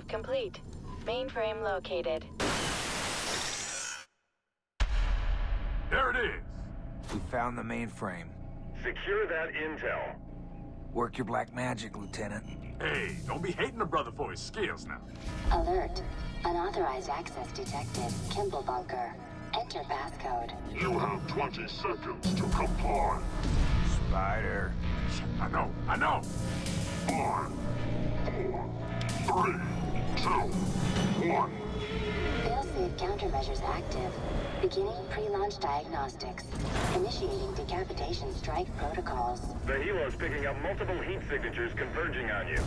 Objective complete. Mainframe located. There it is. We found the mainframe. Secure that intel. Work your black magic, Lieutenant. Hey, don't be hating a brother for his skills now. Alert. Unauthorized access detected. Kimball bunker. Enter passcode. You have 20 seconds to comply. Spider. I know, I know. Five, four, three, two, one. Failsafe countermeasures active. Beginning pre-launch diagnostics. Initiating decapitation strike protocols. The helo's picking up multiple heat signatures converging on you.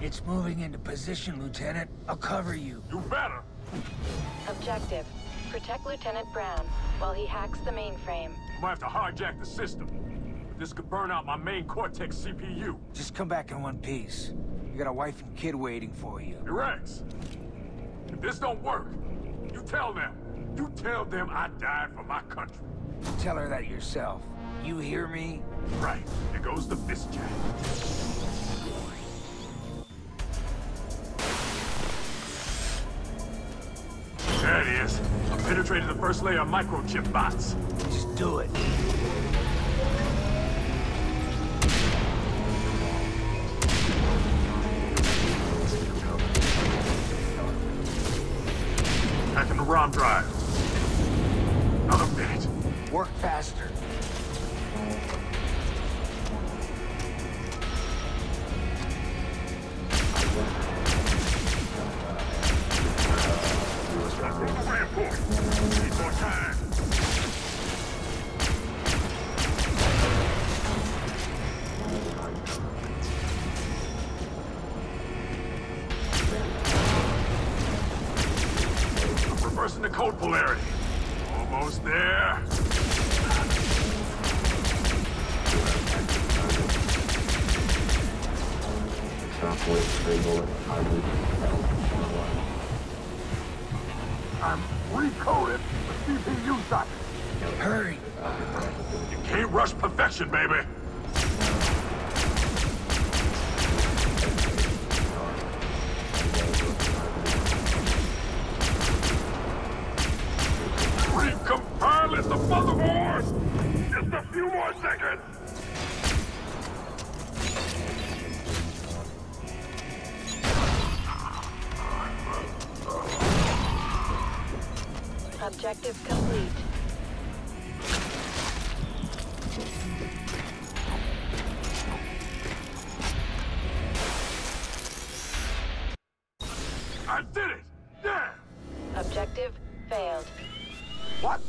It's moving into position, Lieutenant. I'll cover you. You better. Objective. Protect Lieutenant Brown while he hacks the mainframe. Might have to hijack the system. This could burn out my main Cortex CPU. Just come back in one piece. You got a wife and kid waiting for you. Rex, if this don't work, you tell them. You tell them I died for my country. Tell her that yourself. You hear me? Right, there goes the fist jack. There it is. I penetrated the first layer of microchip bots. Just do it. ROM drive. Another minute. Work faster. Reinforce. Need more time. I'm recoded the CPU socket. Hurry. You can't rush perfection, baby. Objective complete. I did it! Yeah! Objective failed. What?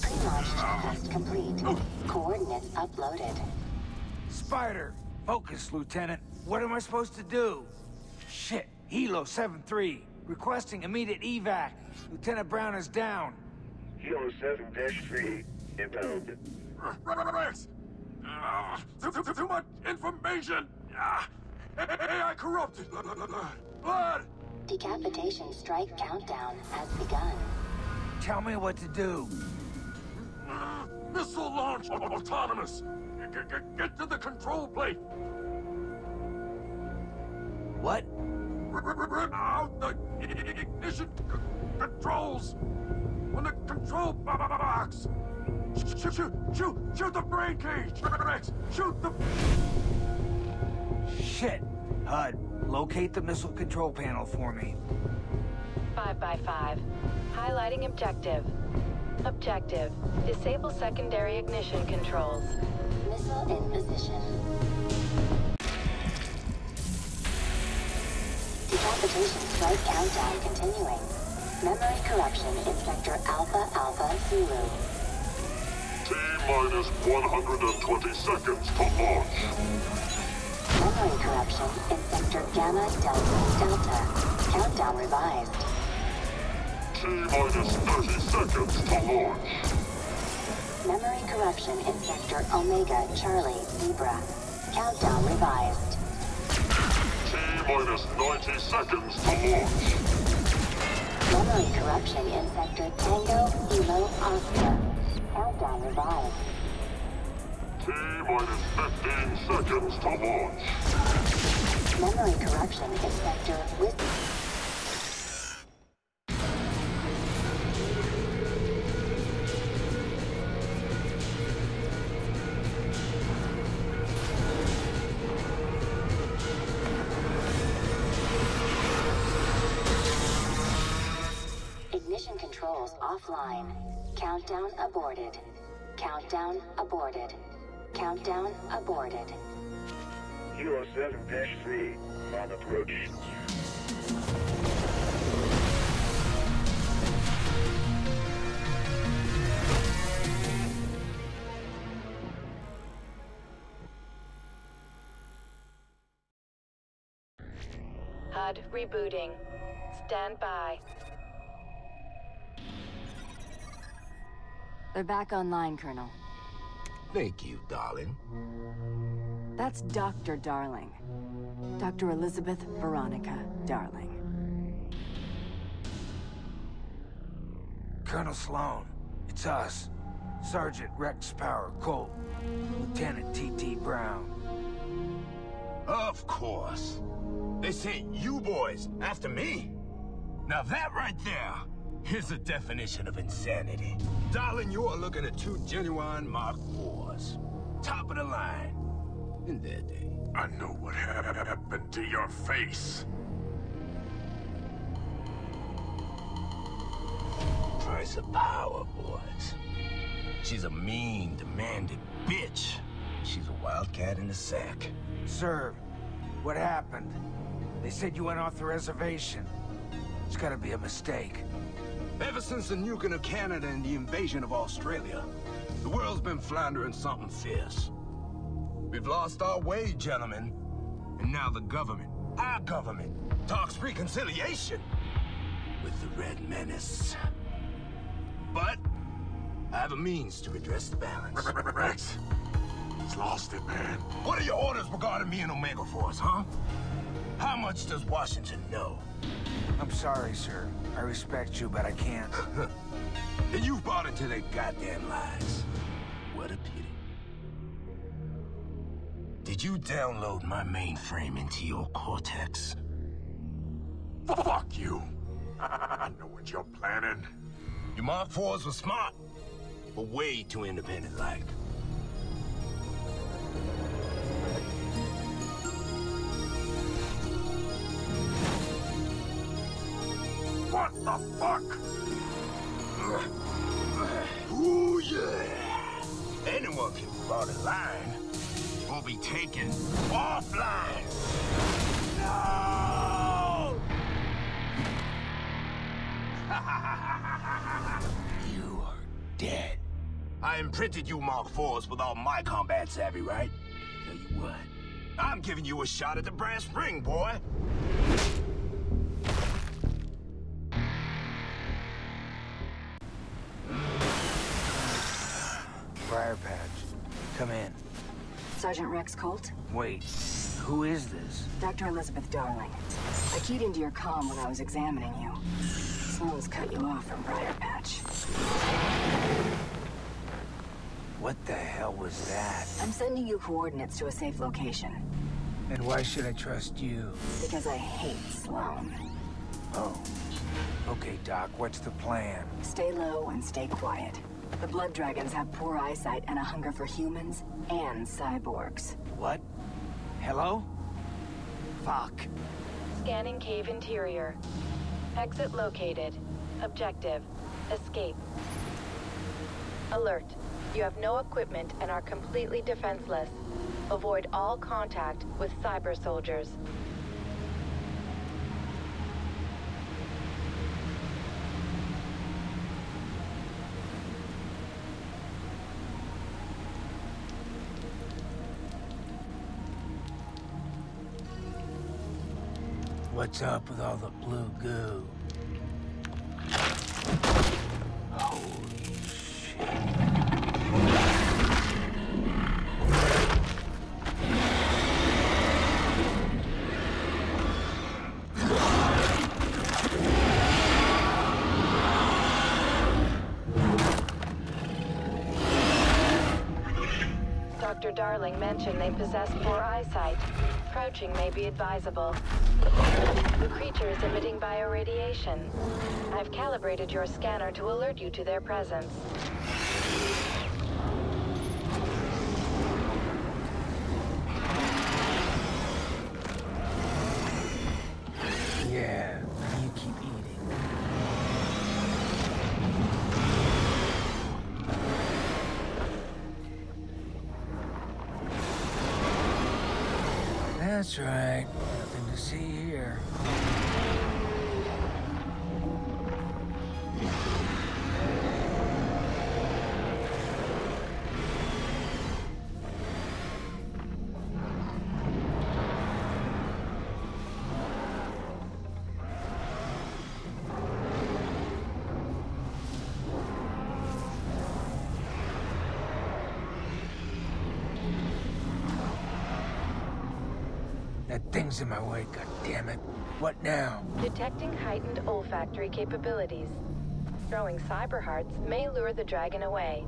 Pre-launch checklist complete. Coordinates uploaded. Spider. Focus, Lieutenant. What am I supposed to do? Shit. Helo 7-3. Requesting immediate evac. Lieutenant Brown is down. Helo 7-3. Impound. Rex! Uh, too, too, too much information! Uh, AI corrupted! Blood! Decapitation strike countdown has begun. Tell me what to do. Uh, missile launch autonomous! Get, get, get to the control plate! What? Rip out the ignition controls! On the control bo- bo- box! Shoot, shoot, shoot, shoot the brain cage! Rex, shoot the... Shit. HUD, locate the missile control panel for me. 5 by 5 Highlighting objective. Objective. Disable secondary ignition controls. Missile in position. Strike countdown continuing. Memory corruption in sector Alpha Alpha Zulu. T minus 120 seconds to launch. Memory corruption in sector Gamma Delta Delta. Countdown revised. T minus 30 seconds to launch. Memory corruption in sector Omega Charlie Zebra. Countdown revised. T minus 90 seconds to launch. Memory corruption in sector Tango Kilo Oscar. Countdown revised. T minus 15 seconds to launch. Memory corruption Inspector with... Ignition offline. Countdown aborted. Countdown aborted. Countdown aborted. Kilo 7-3 on approach. HUD rebooting. Stand by. They're back online, Colonel. Thank you, darling. That's Dr. Darling. Dr. Elizabeth Veronica Darling. Colonel Sloan, it's us. Sergeant Rex Power Colt, Lieutenant T.J. Brown. Of course. They sent you boys after me. Now that right there is a definition of insanity. Darling, you are looking at two genuine Mark IVs. Top of the line. In their day. I know what happened to your face. Price of power, boys. She's a mean, demanding bitch. She's a wildcat in the sack. Sir, what happened? They said you went off the reservation. It's gotta be a mistake. Ever since the nuking of Canada and the invasion of Australia, the world's been floundering something fierce. We've lost our way, gentlemen. And now the government, our government, talks reconciliation with the Red Menace. But I have a means to redress the balance. Rex, he's lost it, man. What are your orders regarding me and Omega Force, huh? How much does Washington know? I'm sorry, sir. I respect you, but I can't. And you've bought into their goddamn lies. What a pity. Did you download my mainframe into your Cortex? Fuck you. I know what you're planning. Your Mark IVs were smart, but way too independent-like. What the fuck? Ooh, yeah. Anyone can cross the line. Will be taken offline. No! you are dead. I imprinted you Mark IVs with all my combat savvy, right? Tell you what, I'm giving you a shot at the brass ring, boy. Briar Patch, come in. Sergeant Rex Colt? Wait, who is this? Dr. Elizabeth Darling. I keyed into your comm when I was examining you. Sloan's cut you off from Briar Patch. What the hell was that? I'm sending you coordinates to a safe location. And why should I trust you? Because I hate Sloan. Oh. Okay, Doc, what's the plan? Stay low and stay quiet. The Blood Dragons have poor eyesight and a hunger for humans and cyborgs. What? Hello? Fuck. Scanning cave interior. Exit located. Objective. Escape. Alert. You have no equipment and are completely defenseless. Avoid all contact with cyber soldiers. What's up with all the blue goo? Holy shit. Inspector Darling mentioned they possess poor eyesight. Crouching may be advisable. The creature is emitting bioradiation. I've calibrated your scanner to alert you to their presence. Yeah, you keep eating. That's right. See here. That thing's in my way, God damn it! What now? Detecting heightened olfactory capabilities. Throwing cyber hearts may lure the dragon away.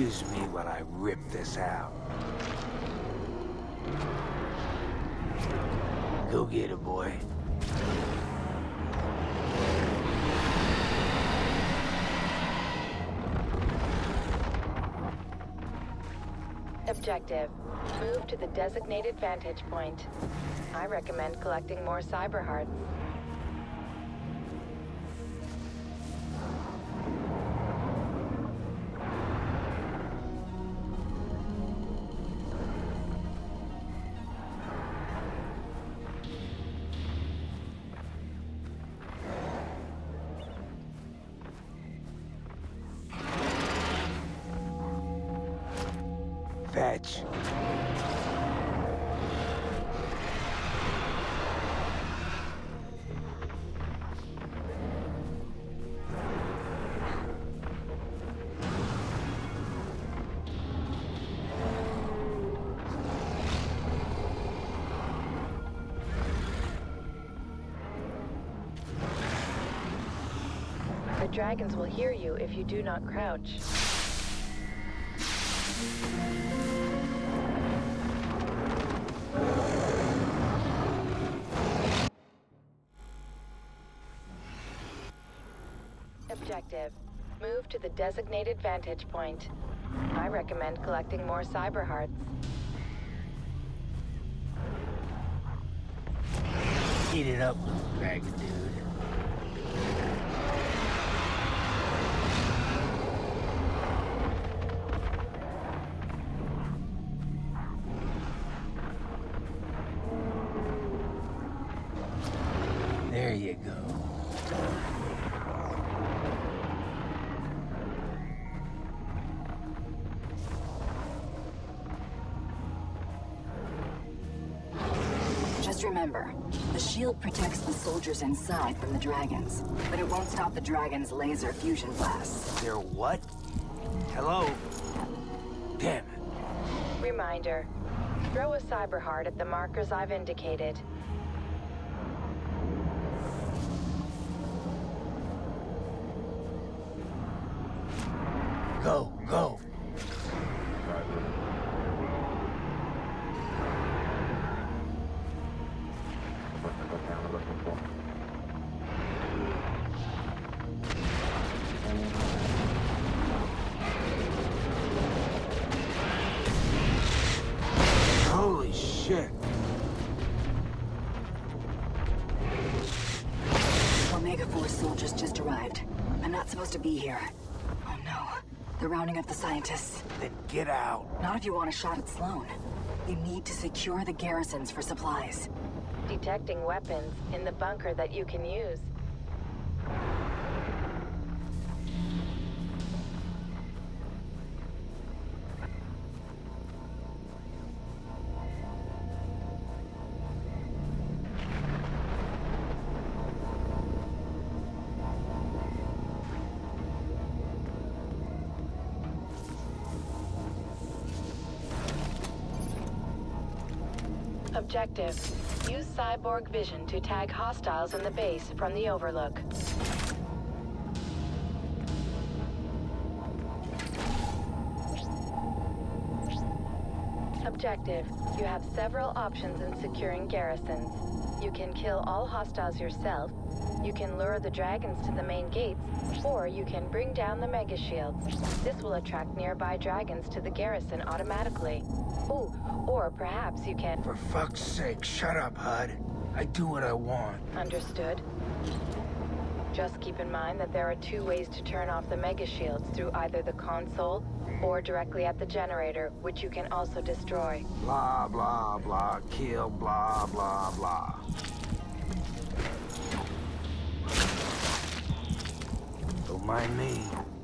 Excuse me while I rip this out. Go get it, boy. Objective. Move to the designated vantage point. I recommend collecting more cyber hearts. The dragons will hear you if you do not crouch. To the designated vantage point. I recommend collecting more cyber hearts. Eat it up, dragon dude. There you go. Remember, the shield protects the soldiers inside from the dragons, but it won't stop the dragons' laser fusion blasts. They're what? Hello? Damn it. Reminder. Throw a cyber heart at the markers I've indicated. Rounding up the scientists. Then get out. Not if you want a shot at Sloan. You need to secure the garrisons for supplies. Detecting weapons in the bunker that you can use. Objective. Use cyborg vision to tag hostiles in the base from the overlook. Objective. You have several options in securing garrisons. You can kill all hostiles yourself, you can lure the dragons to the main gates, or you can bring down the mega shields. This will attract nearby dragons to the garrison automatically. Ooh, or perhaps you can... For fuck's sake, shut up, HUD. I do what I want. Understood. Just keep in mind that there are two ways to turn off the mega shields through either the console or directly at the generator, which you can also destroy. Blah, blah, blah, kill, blah, blah, blah. Don't me.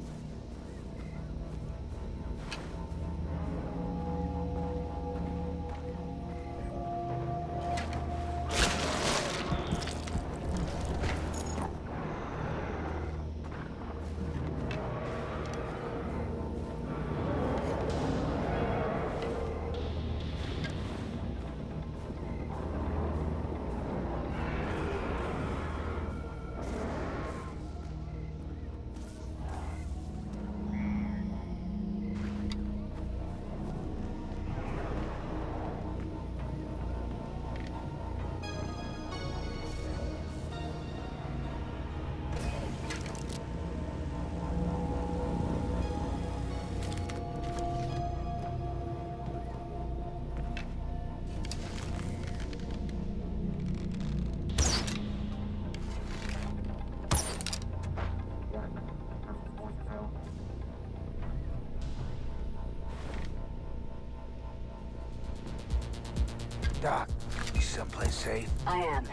Doc, you someplace safe? I am.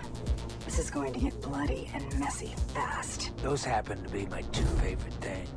This is going to get bloody and messy fast. Those happen to be my two favorite things.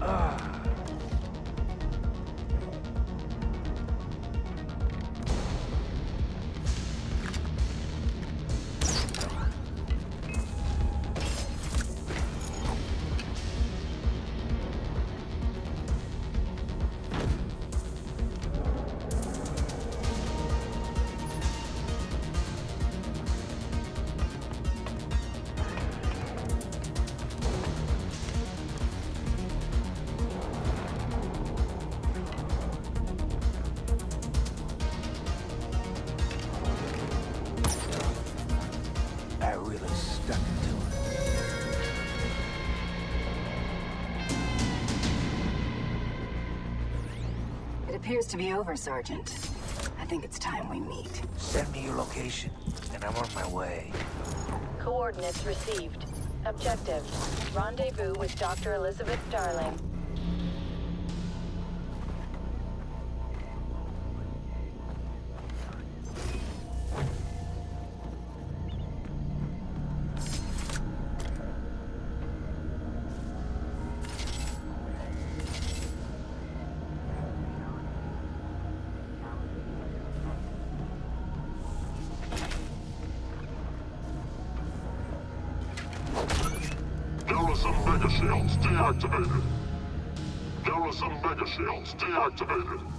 Ah. Stuck to it. It appears to be over, Sergeant. I think it's time we meet. Send me your location, and I'm on my way. Coordinates received. Objective. Rendezvous with Dr. Elizabeth Darling. Shields deactivated. Garrison Mega Shields deactivated.